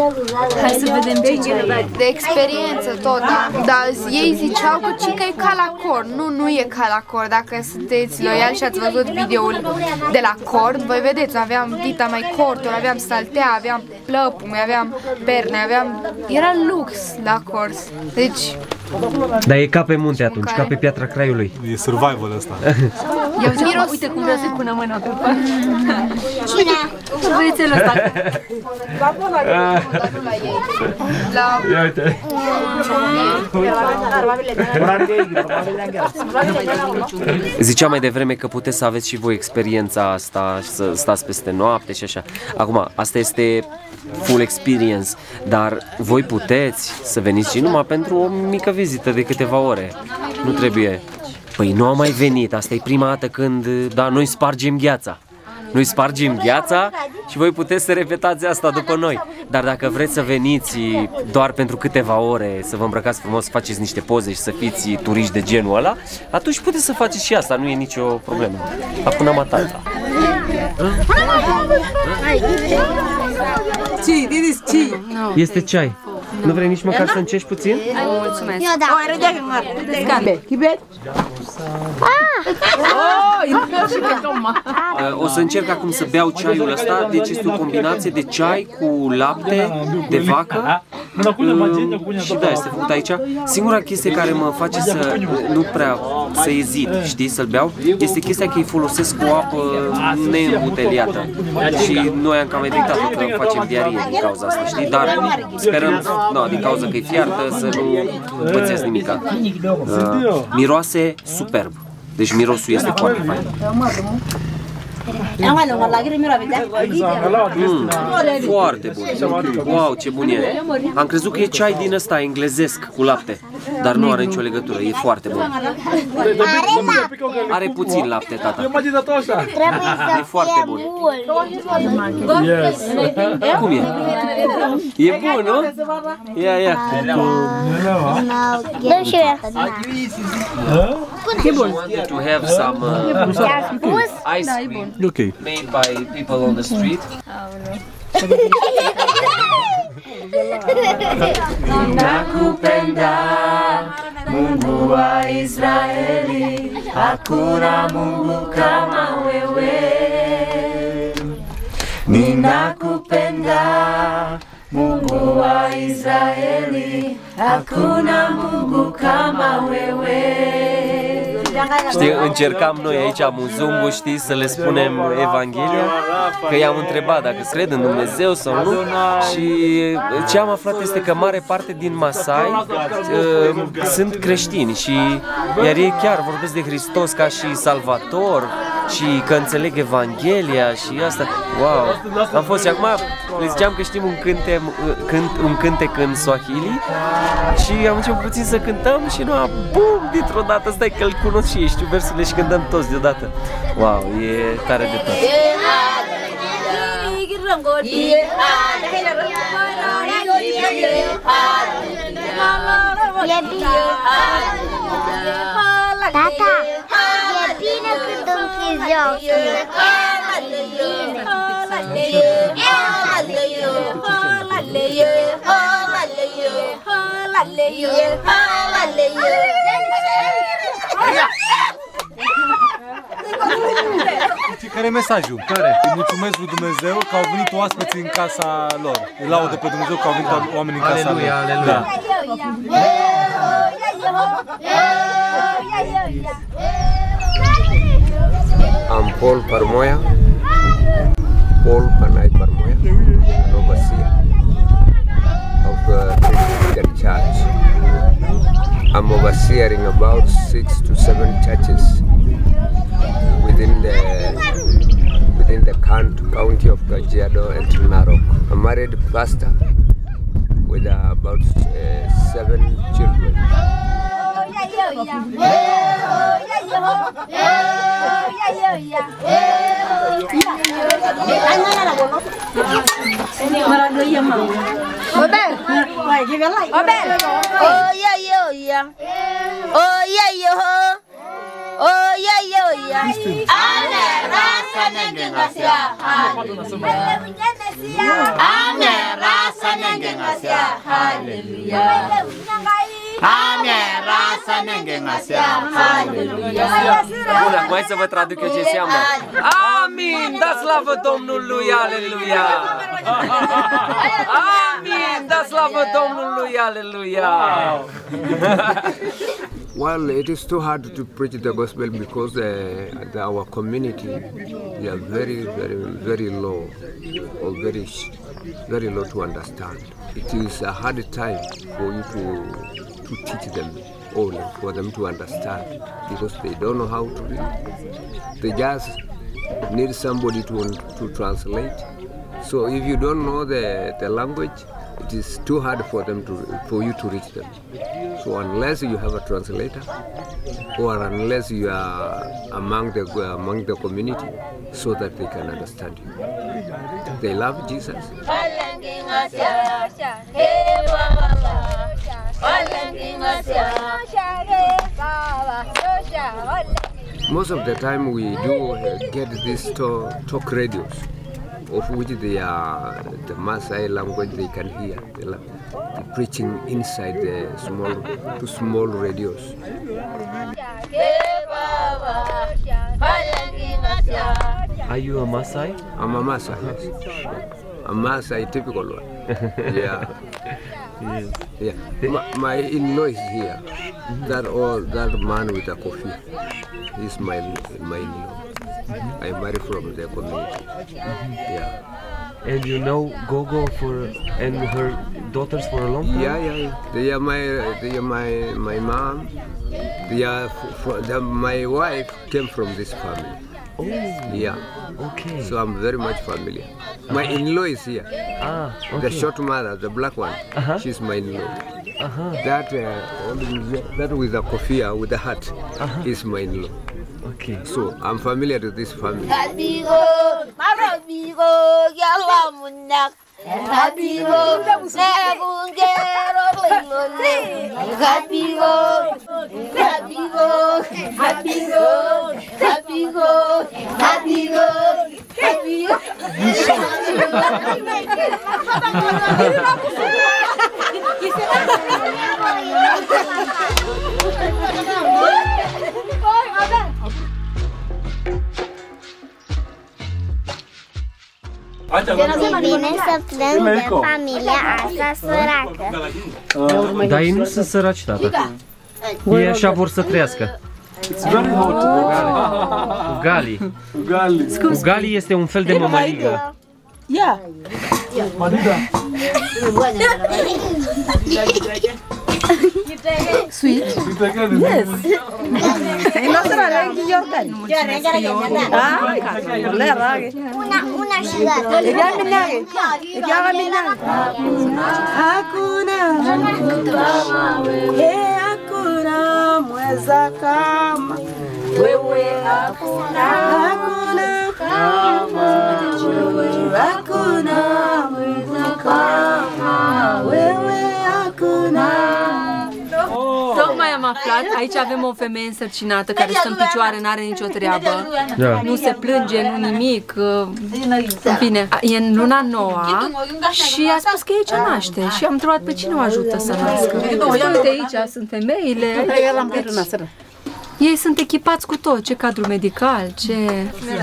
S3: Hai să vedem ce ceai
S4: De experiență tot, da. Dar ei ziceau că cică e ca la cord. Nu, nu e ca la cord. Dacă sunteți loiali și ați văzut videoul de la cord, voi vedeți, aveam dita mai corturi, aveam saltea, aveam plăpumi, aveam perne, aveam... Era lux la cors. Deci,
S1: Dar e ca pe munte atunci, ca pe piatra craiului.
S8: E survival ăsta.
S3: Ia uite, miros. uite cum vrea să-i pună mâna pe pan.
S5: Cine?
S3: Băiețelul ăsta.
S4: la...
S1: Ia uite. Ziceam mai devreme că puteți să aveți și voi experiența asta și să stați peste noapte și așa. Acum, asta este full experience, dar voi puteți să veniți și numai pentru o mică vizită de câteva ore. Nu trebuie. Păi nu am mai venit, asta e prima dată când, da, noi spargem gheața. Noi spargem gheața și voi puteți să repetați asta după noi. Dar dacă vreți să veniți doar pentru câteva ore, să vă îmbrăcați frumos, să faceți niște poze și să fiți turiști de genul ăla, atunci puteți să faceți și asta, nu e nicio problemă. Acum matata.
S7: Ci, this is ci.
S1: Este ceai. Nu vrei nici măcar să încerci puțin?
S3: Mulțumesc.
S5: Eu da.
S7: Oh, era de Kibe, kibe.
S1: Uh, O să încerc acum să beau ceaiul ăsta, deci este o combinație de ceai cu lapte de vacă uh, și da, este făcut aici. Singura chestie care mă face să nu prea să ezit, știi, să-l beau, este chestia că îi folosesc cu apă neîmbuteliată. Și noi am cam evitat că facem diarie din cauza asta, știi, dar sperăm, da, din cauza că e fiartă, să nu pățesc nimica. Uh, miroase superb. Deci mirosul este foarte fain. Mm, foarte bun. Wow, ce bun e. Am crezut că e ceai din ăsta englezesc cu lapte. dar nu are nicio legătură, e foarte bun. Are puțin lapte, tata.
S5: Trebuie să
S1: E foarte
S5: fie
S1: bun.
S5: mult.
S2: Yes.
S1: Cum e? E bun, nu? Ia, ia.
S5: Dă și eu.
S1: E bun. To have some uh, ice cream
S8: Ok.
S1: made by people on the street.
S12: Nakupenda Mungu wa Israeli, hakuna Mungu kama wewe. Ninakupenda Mungu wa Israeli, hakuna Mungu kama wewe.
S1: Știi, încercam noi aici Muzungu, știi, să le spunem Evanghelia, că i-am întrebat dacă cred în Dumnezeu sau nu și ce am aflat este că mare parte din Masai uh, sunt creștini și iar ei chiar vorbesc de Hristos ca și Salvator și că înțeleg Evanghelia și asta, wow, am fost și acum le ziceam că știm un, cântem, cânt, un cântec în Swahili și am început puțin să cântăm și nu, bum, dintr-o dată, stai că îl cunosc și ei, știu versurile și cântăm toți deodată. Wow, e tare de tot.
S5: E bine. Tata, e bine când închizi ochii. E bine.
S8: Știi care e mesajul? Care? Îi mulțumesc lui Dumnezeu că au venit oaspeți în casa lor. Îi laudă pe Dumnezeu că au venit oameni în casa
S1: Aleluia,
S8: lor.
S1: aleluia.
S8: Da.
S10: I'm Paul Parmoya, Paul Panay Parmoya, an overseer of the Christian Church. I'm overseeing about six to seven churches within the within the count- county of Kajiado and Narok. I'm married pastor with about uh, seven children.
S13: yo ya. Eh oh ya yo. Eh oh ya yo ya. Oh ya yo ya. Ay no la. Ini orang
S7: doi yang mau. Obel. Wah, dia lagi. Obel. Oh ya yo ya. Oh ya yo. Oh ya yo ya. Ana
S13: rasa nengeng asia. Asia. Haleluya. Ane rasa nenge ngasia. Haleluya.
S1: Bun, acum hai să vă traduc eu ce înseamnă. Amin! Da slavă Domnului, aleluia! Amin! Da slavă Domnului, aleluia!
S10: Well, it is too hard to preach the gospel because uh, the, our community they are very, very, very low or very, sh- very low to understand. It is a hard time for you to to teach them all for them to understand because they don't know how to read. They just need somebody to to translate. So if you don't know the, the language, it is too hard for them to for you to reach them. So unless you have a translator, or unless you are among the among the community, so that they can understand you, they love Jesus. Most of the time we do uh, get these to- talk radios, of which they are the Maasai language they can hear, the, the preaching inside the small, two small radios.
S1: Are you a Masai?
S10: I'm a Maasai, yes. A Maasai typical one. yeah. Yeah. My, my in-law is here. That all that man with a coffee. He's my my in-law. I married from the community. Yeah.
S1: And you know Gogo for and her daughters for a long time?
S10: Yeah, yeah, yeah. They are my, they are my, my mom. They are, f- f- the, my wife came from this family.
S1: Oh.
S10: Yeah.
S1: Okay.
S10: So I'm very much familiar. My in-law is here.
S1: Ah,
S10: The short mother, the black one.
S1: Uh-huh.
S10: She's my in-law. That uh, that with the kofia with the hat uh -huh. is my in-law.
S1: Okay.
S10: So I'm familiar with this family.
S13: Habigo, marabigo, yalla munnak. Habigo, negungero lilole. Habigo, habigo, habigo, habigo, habigo,
S5: E bine să plâng de familia asta săracă.
S1: Dar ei nu sunt săraci, tata. Ei așa vor să trăiască.
S2: It's very hot.
S1: Ugali.
S2: Ugali.
S1: Ugali este un fel de mămăligă.
S7: Yeah.
S2: Madida.
S7: Sweet?
S2: Sweet again.
S7: Yes. E nostra rangi Jordan. Ah, le raghe.
S5: Una, una și gata.
S7: E chiama minage. E chiama minage. Hakuna. E hakuna mweza kama wewe hakuna. Hakuna kama wewe. Hakuna mweza kama wewe
S3: aflat, aici avem o femeie însărcinată care stă în picioare, n-are nicio treabă,
S1: Da.
S3: nu se plânge, nu nimic, uh, în fine, e în luna noua și a spus că e ce naște și am întrebat pe cine o ajută să nască. Uite aici sunt femeile, deci, ei sunt echipați cu tot, ce cadru medical, ce...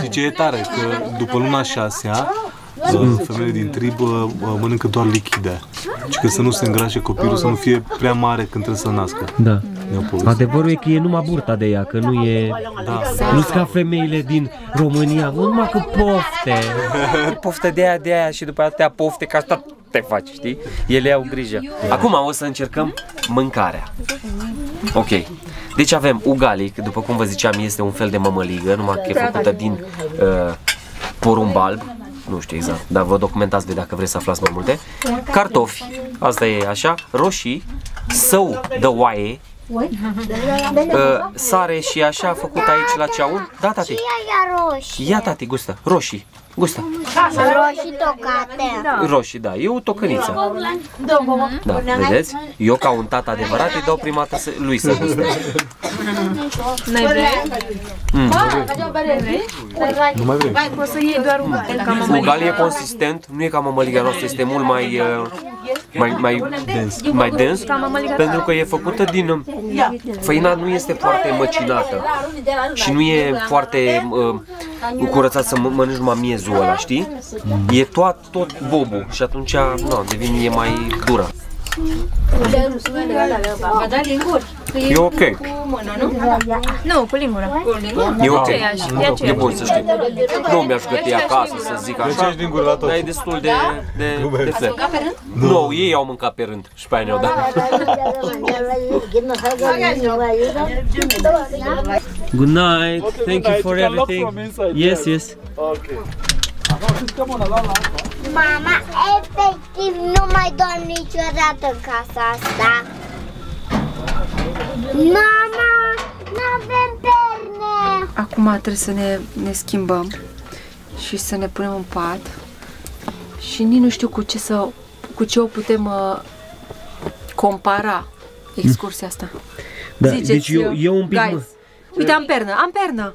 S8: Și ce e tare, că după luna șasea, uh, femeile din trib uh, uh, mănâncă doar lichide. Și că să nu se îngrașe copilul, să nu fie prea mare când trebuie să nască.
S1: Da.
S8: Ne-au povestit.
S1: Adevărul e că e numai burta de ea, că nu e...
S8: Da.
S1: Nu-s ca femeile din România, mă, numai că pofte. Poftă de aia, de aia și după atâtea pofte, că asta te faci, știi? Ele au grijă. Acum o să încercăm mâncarea. Ok. Deci avem ugali, că după cum vă ziceam este un fel de mămăligă, numai că e făcută din uh, porumb alb. Nu știu exact, dar vă documentați voi dacă vreți să aflați mai multe. Cartofi, asta e așa, roșii, său de oaie, uh, sare și așa făcut aici la ceaun. Da, tati.
S5: Ia, ia roșii.
S1: Ia, tati, gustă. Roșii. Gustă.
S5: Roșii tocate.
S1: Roșii, da. E o tocăniță. Da, vedeți? Eu ca un tată adevărat îi dau prima dată să, lui să guste.
S3: N-ai vrea?
S1: Mm.
S8: Nu mai vrei?
S3: Poți să iei doar un
S1: Ugali e consistent, nu e ca mămăliga noastră, este mult mai, uh, mai, mai dens, mai dens pentru că e făcută din... uh, Făina nu este foarte măcinată și nu e foarte uh, curățat să mă- mănânci numai miezul ăla, știi? E tot, tot bobul și atunci nu, devine e mai dură. E ok.
S4: Nu, cu lingura.
S1: E ok.
S4: Aceeași, e
S1: E
S4: aceeași.
S1: bun să știi. Nu mi-aș găti acasă să zic
S8: Deci
S1: așa,
S8: ești din gură la tot.
S1: dar e destul de, de, de fair. Nu, ei au mâncat pe rând și pe aia ne-au dat. Good night. Thank you for everything. Yes, yes.
S2: Okay.
S5: Mama, efectiv, nu mai dorm niciodată în casa asta. Mama, nu avem perne.
S3: Acum trebuie să ne, ne schimbăm și să ne punem în pat și nici nu știu cu ce să cu ce o putem uh, compara excursia asta.
S1: Da,
S3: Ziceți,
S1: deci eu,
S3: uh,
S1: eu un pic...
S3: guys.
S1: mă-
S3: Uite, am pernă, am pernă.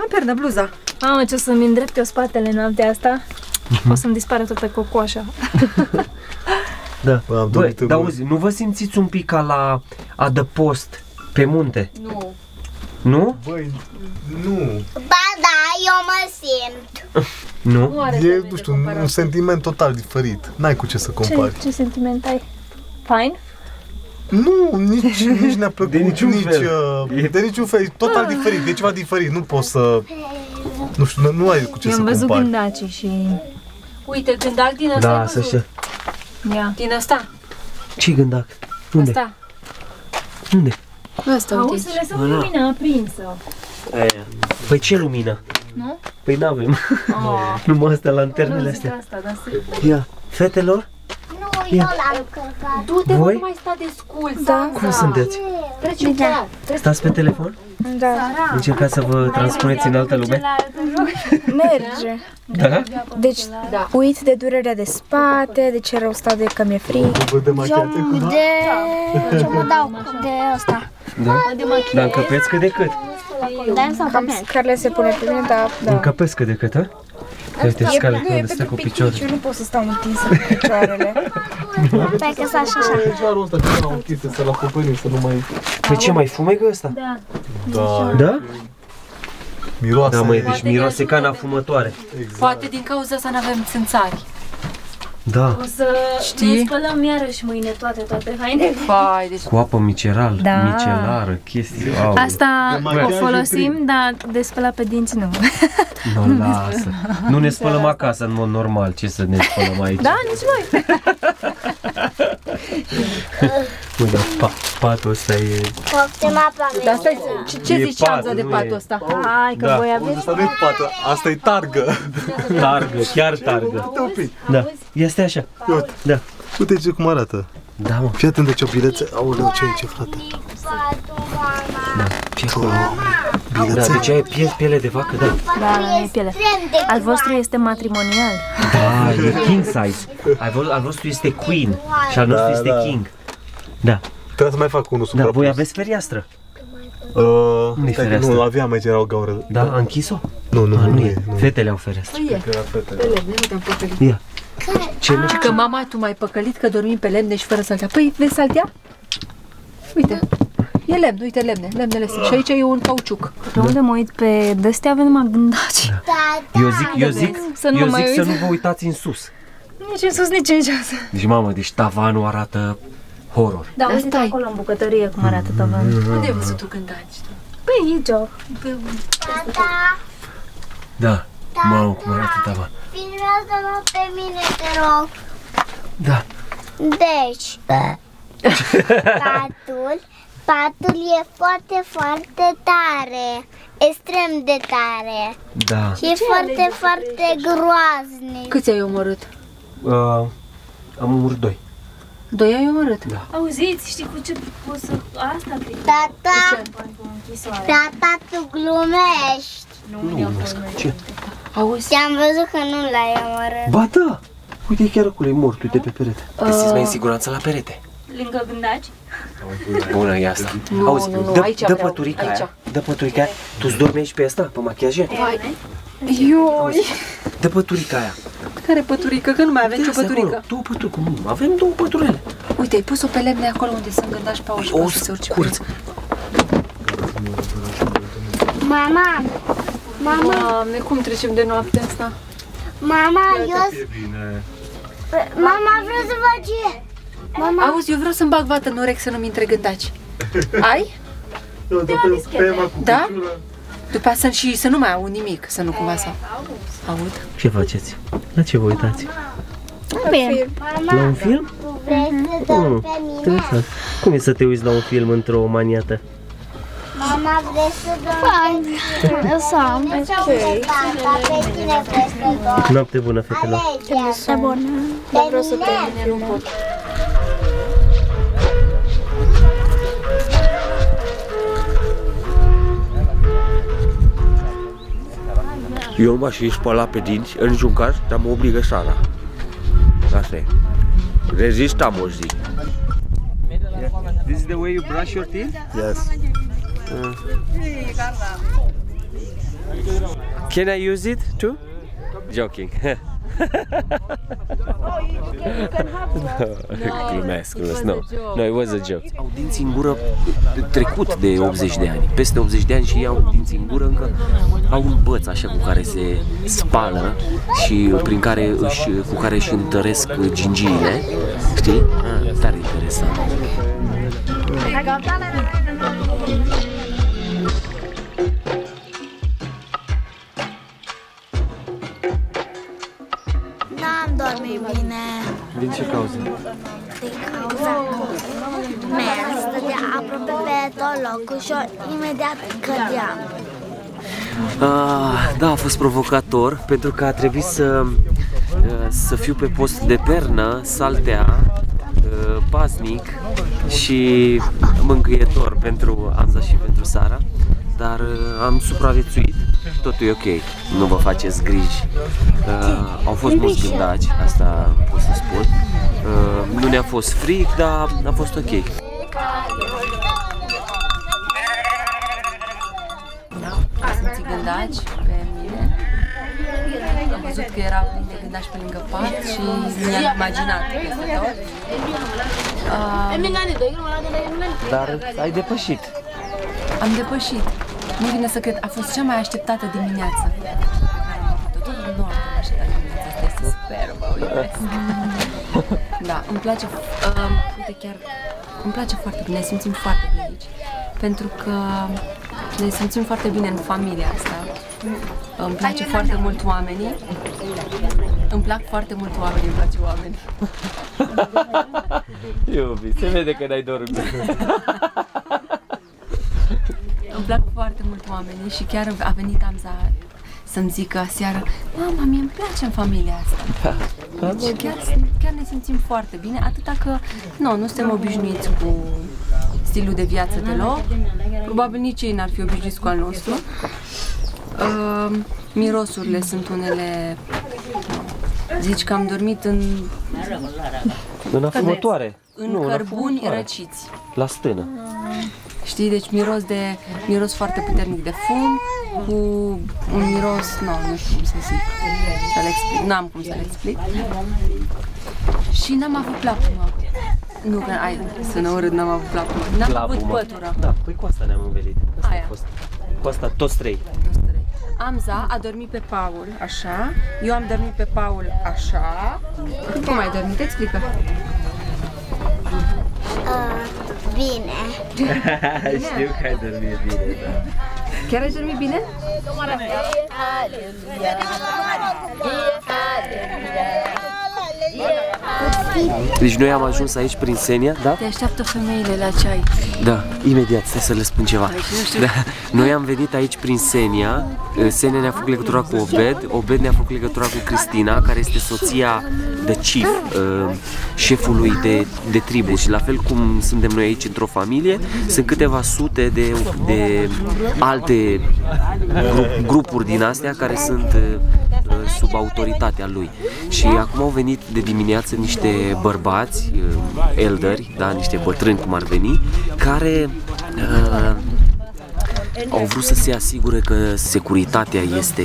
S3: Am pernă, bluza.
S4: Mamă, ce o să-mi îndrept eu spatele noaptea asta? O să-mi dispară toată cocoașa.
S1: Da.
S8: Bă, am
S1: Bă,
S8: dormit în
S1: dar
S8: mult.
S1: auzi, nu vă simțiți un pic ca la adăpost pe munte?
S3: Nu.
S1: Nu?
S8: Băi, nu.
S5: Ba da, eu mă simt.
S1: Nu?
S8: E, nu știu, un, un sentiment total diferit. N-ai cu ce să compari.
S4: Ce, ce sentiment ai? Fine?
S8: Nu, nici, nici ne-a plăcut,
S1: De niciun
S8: nici,
S1: fel.
S8: uh, de niciun fel, e total diferit, e ceva diferit, nu poți să, nu știu, nu, nu ai cu ce
S4: Eu
S8: să
S4: am văzut
S8: compari.
S4: gândaci și...
S3: Uite, gândac din asta
S1: Da,
S3: ai
S1: să
S3: văzut?
S1: știu.
S4: Ia.
S3: Din asta?
S1: Ce gândac? Unde?
S3: Asta.
S1: Unde?
S3: Asta, uite
S4: Auzi,
S3: aici.
S4: să lăsăm
S1: Ăla.
S4: lumina aprinsă.
S1: Aia. Păi ce lumină?
S4: Nu?
S1: Păi n-avem.
S4: Oh.
S1: Numai astea lanternele
S4: Nu zic
S1: astea.
S4: asta, dar să...
S1: Ia, fetelor?
S5: Nu,
S1: Ia.
S3: Du-te,
S1: Voi?
S3: nu mai sta de scul.
S4: Da.
S1: Cum sunteți?
S3: Treci da.
S1: Stați pe telefon?
S4: Da.
S1: Încercați să vă transpuneți în altă lume?
S4: Merge.
S1: Da?
S4: Deci, uit de durerea de spate, de ce rău stau de că mi-e frig.
S5: Eu de... Ce mă dau de asta?
S1: Da? Dar încăpeți cât de cât?
S5: Da, sau
S4: Cam scarele se pune pe mine, dar da.
S1: Încăpeți cât de cât, ha? Uite,
S4: E,
S1: scale
S4: nu,
S1: pe
S4: e
S1: unde stă
S4: pentru
S1: cu picioare.
S4: picici, eu nu pot să stau întinsă cu picioarele.
S5: Pe că s-a așa.
S8: Jarul ăsta ce l-au închis să-l acoperim, să nu mai...
S1: Păi ce, mai fumegă ăsta?
S5: Da.
S8: Da.
S1: Da?
S8: Miroase.
S1: Da, măi, deci miroase ca în fumătoare.
S3: Poate din cauza asta n-avem țânțari.
S1: Da.
S14: O să
S3: Știi?
S14: ne spălăm iarăși mâine toate, toate hainele.
S3: Vai, deci...
S1: Cu apă miceral,
S14: Da.
S1: micelară, chestii. Au.
S14: Asta
S1: De machiaj
S14: o
S1: e
S14: folosim, dar de spălat pe dinți nu.
S1: Nu, lasă. Nu ne spălăm acasă în mod normal. Ce să ne spălăm aici?
S14: Da, nici noi.
S1: Uite, pa, patul ăsta e...
S5: Coptem apa
S3: Dar stai, ce, ce
S1: E
S3: zici
S1: pat,
S3: Anza de
S1: nu
S3: patul
S1: e.
S3: ăsta?
S14: Hai că
S1: Da.
S14: voi aveți...
S8: Asta nu e pată, asta e targă.
S1: Targă, chiar targă. Da, ia stai așa. Da.
S8: Uite ce cum arată.
S1: Da, mă.
S8: Fii atent de ce o bilețe. Aoleu, ce e ce, frate?
S1: Da, fie acolo. Da, deci ai pie, piele de vacă, da.
S14: Da, nu e piele. Al vostru este matrimonial.
S1: Da, e king size. Al, vo- al vostru este queen și al nostru
S8: Da,
S1: este
S8: da.
S1: king. Da.
S8: Trebuie să mai fac unul
S1: Da,
S8: suprapus.
S1: voi aveți fereastră.
S8: Uh,
S1: Unde-i
S8: stai că
S1: fereastră?
S8: nu, aveam aici era o gaură.
S1: Da, a închis-o?
S8: Nu, nu,
S1: A,
S8: nu,
S1: nu
S8: e.
S1: e. Fetele au fereastră.
S3: Păi e.
S8: Era fete.
S3: Pe lemne, nu te-am păcălit.
S1: Ia. Ce nu?
S3: Că mama, tu m-ai păcălit că dormim pe lemne și fără saltea. Păi, vezi saltea? Uite. E lemn, uite lemne, lemnele sunt. Și aici e un cauciuc.
S14: De unde mă uit pe dăstea, avem numai gândaci.
S1: Eu zic, eu zic,
S14: Să nu
S1: eu
S14: mă mai
S1: zic să
S14: uit.
S1: nu vă uitați în sus.
S14: Nici în sus, nici în jos.
S1: Deci, mamă, deci tavanul arată horror.
S14: Da, uite acolo în bucătărie cum arată tavanul.
S3: Unde ai văzut tu gândaci?
S14: Pe aici, pe
S1: Da. Mamă, cum arată tavan.
S5: Filmează-mă pe mine, te rog.
S1: Da.
S5: Deci, patul, patul e foarte, foarte tare. Extrem de tare.
S1: Da.
S5: Și e foarte, foarte groaznic.
S3: Câți ai omorât?
S1: Uh, am omorât doi.
S3: Doi ai omorât?
S1: Da.
S14: Auziți, știi cu ce o să... Asta te
S5: Tata, tata, tu glumești.
S1: Nu glumesc. Ce?
S3: Auzi?
S5: Te-am văzut că nu l-ai omorât.
S1: Ba da! Uite, chiar acolo e mort, uite pe perete. Te
S3: Uh.
S1: simți mai în siguranță la perete.
S14: Lângă gândaci?
S1: Bună e asta.
S3: Nu,
S1: Auzi,
S3: nu, nu,
S1: dă,
S3: aici
S1: dă
S3: vreau,
S1: păturica
S3: aici.
S1: aia. Dă păturica aia. Tu-ți dormi aici pe asta, pe machiaje?
S3: Ioi!
S1: Dă păturica aia.
S3: Care păturică? Că nu mai avem nicio
S1: Uite,
S3: păturică.
S1: acolo, Două păturică, cum? Avem două păturele.
S3: Uite, ai pus-o pe lemne acolo unde sunt gândași pe și
S1: O
S3: poate să se urce pe
S1: scurți.
S5: Mama, mama,
S3: Doamne, cum trecem de noapte asta?
S5: mama, eu...
S8: Bine.
S5: Mama, vreau să fac ce? Mama,
S3: Auzi, eu vreau să-mi bag vată în urechi să nu-mi intre gândaci. Ai?
S8: Eu dă pe pema cu
S3: Da?
S8: piciula.
S3: După asta și să nu mai aud nimic, să nu cumva să aud.
S1: Ce faceți? La ce vă uitați?
S5: bine.
S1: La un film?
S5: Tu vrei să dăm
S1: Mm,
S5: pe mine?
S1: interesant. Cum e să te uiți la un film într-o maniată?
S5: Mama, vrei să dăm pe mine? Să am. Ok. Tata, pe tine vrei să dăm?
S1: Noapte bună, fetelor.
S5: Alege. bună. Pe vreau să te
S3: Nu
S10: Eu nu m-aș fi spălat pe dinți, în niciun caz, dar mă obligă Sara. Asta e. Rezistam, o zi.
S1: This is the way you brush your teeth?
S8: Yes.
S1: Can I use it too? Joking. glumesc, glumesc. No, no, it was a joke. Au dinți în gură trecut de 80 de ani. Peste 80 de ani și ei au dinți în gură încă au un băț așa cu care se spală și prin care își, cu care își întăresc gingiile. Știi? Ah, tare interesant.
S5: N-am dormit bine
S1: Din ce cauză?
S5: din cauza că mea stătea aproape pe tot locul și eu imediat cădeam.
S1: Ah, da, a fost provocator pentru că a trebuit să uh, să fiu pe post de pernă, saltea, uh, paznic și mângâietor pentru Anza și pentru Sara, dar uh, am supraviețuit, totul e ok, nu vă faceți griji. Uh, au fost mulți gândaci, asta pot să spun. Uh, nu ne-a fost fric, dar a fost ok.
S3: Am simțit gândaci pe mine. Am văzut că era plin de gândaci pe lângă pat și mi-am imaginat peste tot. Uh,
S1: Dar ai depășit.
S3: am depășit. Nu vine să cred, a fost cea mai așteptată dimineață. pe care am avut-o. Tot nu am așteptat dimineața asta, este superbă, o iubesc. Da, îmi place, uh, uite chiar, îmi place foarte bine, ne simțim foarte bine aici. Pentru că ne simțim foarte bine în familia asta. Îmi place foarte mult oamenii. Îmi plac foarte mult oamenii, îmi place oamenii.
S1: Iubi, se vede că n-ai dormit.
S3: Îmi plac foarte mult oamenii și chiar a venit Amza să-mi zică aseară Mama, mie îmi place în familia asta. Deci chiar, chiar ne simțim foarte bine, atâta că nu, nu suntem obișnuiți cu stilul de viață deloc. Probabil nici ei n-ar fi obișnuiți cu al nostru. Uh, mirosurile sunt unele... Zici că am dormit în,
S1: În afumătoare.
S3: în
S1: Nu, în
S3: cărbuni
S1: afumătoare.
S3: răciți.
S1: La stână.
S3: Știi, deci miros de miros foarte puternic de fum cu un miros, nu, nu știu cum să zic, să-l explic, n-am cum să-l explic. Și n-am avut plapumă. Nu, că ai, să ne urât, n-am avut plapumă. N-am avut
S1: Plapumă.
S3: pătură.
S1: Da, păi cu asta ne-am învelit. Asta
S3: Aia.
S1: a fost. Cu asta toți trei.
S4: Amza a dormit pe Paul, așa. Eu am dormit pe Paul, așa. Cum ai dormit? Explică.
S5: Uh, bine.
S1: Știu că ai dormit bine, da.
S4: Chiar ai dormit bine?
S1: Deci noi am ajuns aici prin Senia, da?
S3: Te așteaptă femeile la ceai.
S1: Da, imediat, stai să le spun ceva. Da. Noi am venit aici prin Senia, Senia ne-a făcut legătura cu Obed, Obed ne-a făcut legătura cu Cristina, care este soția de chief, uh, șefului de, de tribu și la fel cum suntem noi aici într-o familie, sunt câteva sute de, de alte gru- grupuri din astea care sunt uh, uh, sub autoritatea lui. Și acum au venit de dimineață niște bărbați, uh, elderi, da, niște bătrâni cum ar veni, care uh, au vrut să se asigure că securitatea este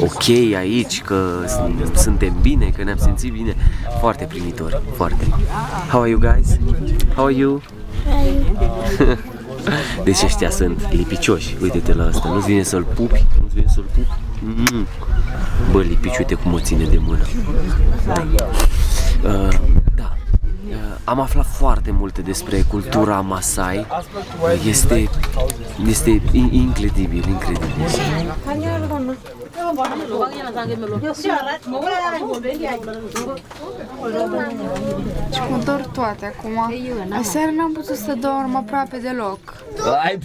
S1: ok aici, că s- suntem bine, că ne-am simțit bine. Foarte primitori, foarte. How are you guys? How are you? Deci ăștia sunt lipicioși. Uite-te la asta. Nu-ți vine să-l pupi? Nu-ți vine să-l pupi? Mm. Bă, lipici, uite cum o ține de mână. Uh, da. Uh, am aflat foarte multe despre cultura Masai. Este, este in- incredibil, incredibil.
S4: Și mă dor toate acum. Aseară n-am putut să dorm aproape deloc.
S1: Ai...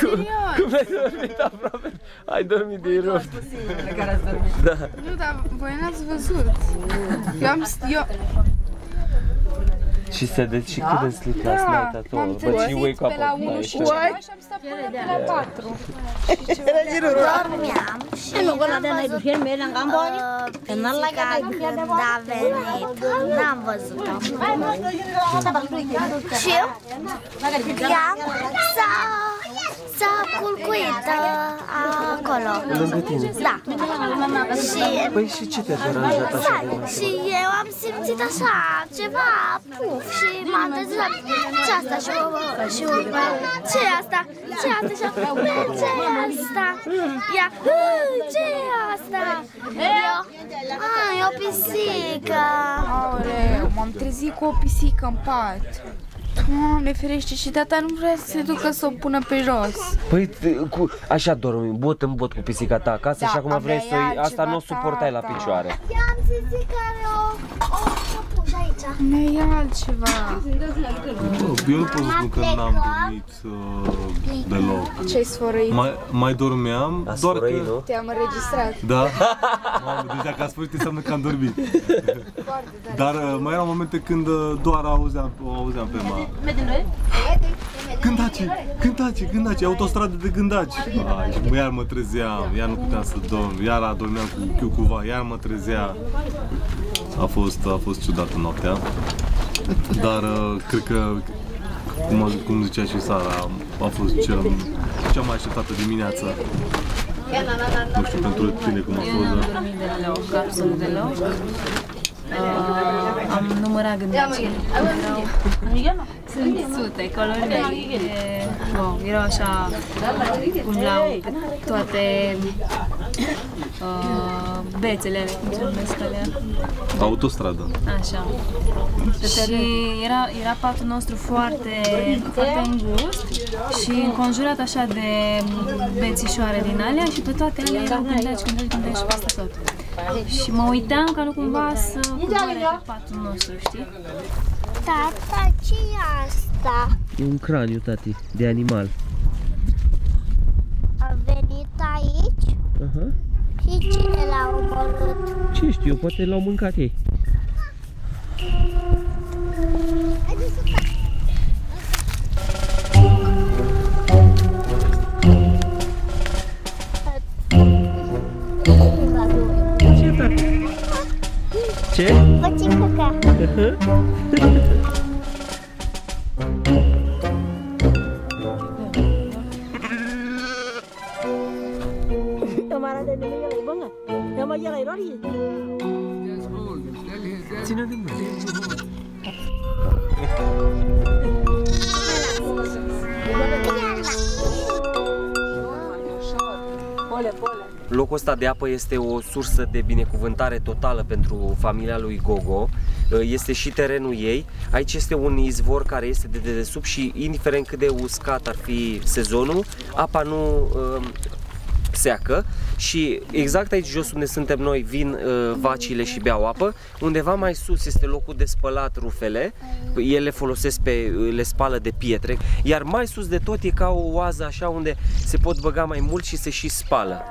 S1: cum, cum ai dormit aproape? Ai dormit de rupt. Da.
S4: Nu, dar voi n-ați văzut. Eu am... Eu,
S1: Și se deci și couldn't sleep last night at all.
S4: m-am
S1: But you
S4: trezit
S1: wake up
S4: pe la
S1: at
S4: 1
S1: night.
S4: și ceva și am stat până pe la 4.
S5: Dormeam și am văzut uh, pisica când a venit. N-am văzut-o. Și ea s-a, s-a culcuit uh, acolo.
S1: Lângă tine.
S5: Da. Și
S1: Păi și ce te-a deranjat așa de mult?
S5: și eu am simțit așa ceva puf și m-am trezit la ce asta și o, și o, ce e asta? Ce e asta? Și eu, "Bă, ce e asta? Ea, "Hă, ce e asta? Eu, a, e o pisică.
S4: Aoleu, m-am trezit cu o pisică în pat. Doamne ferește și tata nu vrea să se ducă să o pună pe jos.
S1: Păi t- cu, așa dormi, bot în bot cu pisica ta acasă
S4: Da,
S1: și acum vrei
S4: abia
S1: să
S4: e
S1: Asta nu o
S4: altceva,
S1: suportai la
S4: tata.
S1: picioare.
S5: Eu am simțit că are o, o păpușă aici.
S4: Nu e altceva.
S8: Bă, Eu nu pot să spun că n-am dormit uh, deloc.
S4: Ce-ai sfărăit?
S8: Mai, mai dormeam, doar că...
S4: Te-am înregistrat.
S8: Da? Mamă, deja că a sfârșit înseamnă că am dormit. Dar uh, mai erau momente când uh, doar auzeam, o auzeam pe ma. Gândaci, gândaci, gândaci, autostradă de gândaci. Ai, și iar mă trezeam, iar nu puteam să dorm, iar adormeam cu chiucuva, iar mă trezea. A fost, a fost ciudată noaptea. Dar uh, cred că, cum, a- cum zicea și Sara, a fost cea, cea mai așteptată dimineață. Nu știu pentru tine cum a
S14: Eu
S8: fost,
S14: n-am
S8: dar...
S14: dormit deloc, absolut deloc. Uh, am numărat gândacele. Erau, sunt sute, colonii. E, wow, erau așa, umblau pe toate uh, bețele, alea, cum se numesc alea.
S8: Autostradă.
S14: Așa. Și era, era patul nostru foarte, foarte îngust și înconjurat așa de bețișoare din alea și pe toate alea erau gândaci, gândaci, gândaci peste tot. Și mă uitam ca nu cumva să coboare pe patul nostru, știi?
S5: Tata, ce e asta?
S9: E un craniu, tati, de animal.
S5: A venit aici
S9: Aha.
S5: și cine l-a omorât?
S9: Ce știu eu, poate l-au mâncat ei.
S1: Locul ăsta de apă este o sursă de binecuvântare totală pentru familia lui Gogo. Este și terenul ei. Aici este un izvor care este de dedesubt și indiferent cât de uscat ar fi sezonul, apa nu uh, seacă și exact aici jos unde suntem noi vin uh, vacile și beau apă. Undeva mai sus este locul de spălat rufele. Ele folosesc pe, le spală de pietre. Iar mai sus de tot e ca o oază așa unde se pot băga mai mult și se și spală.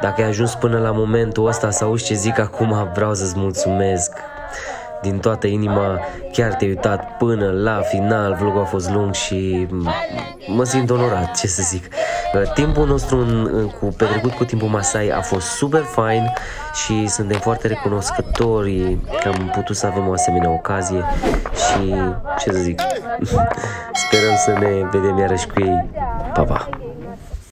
S1: Dacă ai ajuns până la momentul ăsta să auzi ce zic acum, vreau să-ți mulțumesc din toată inima. Chiar te-ai uitat până la final, vlogul a fost lung și m- mă simt onorat, ce să zic. Uh, Timpul nostru în, în, cu petrecut cu timpul Masai a fost super fain și suntem foarte recunoscători că am putut să avem o asemenea ocazie și ce să zic, sperăm să ne vedem iarăși cu ei. Pa, pa!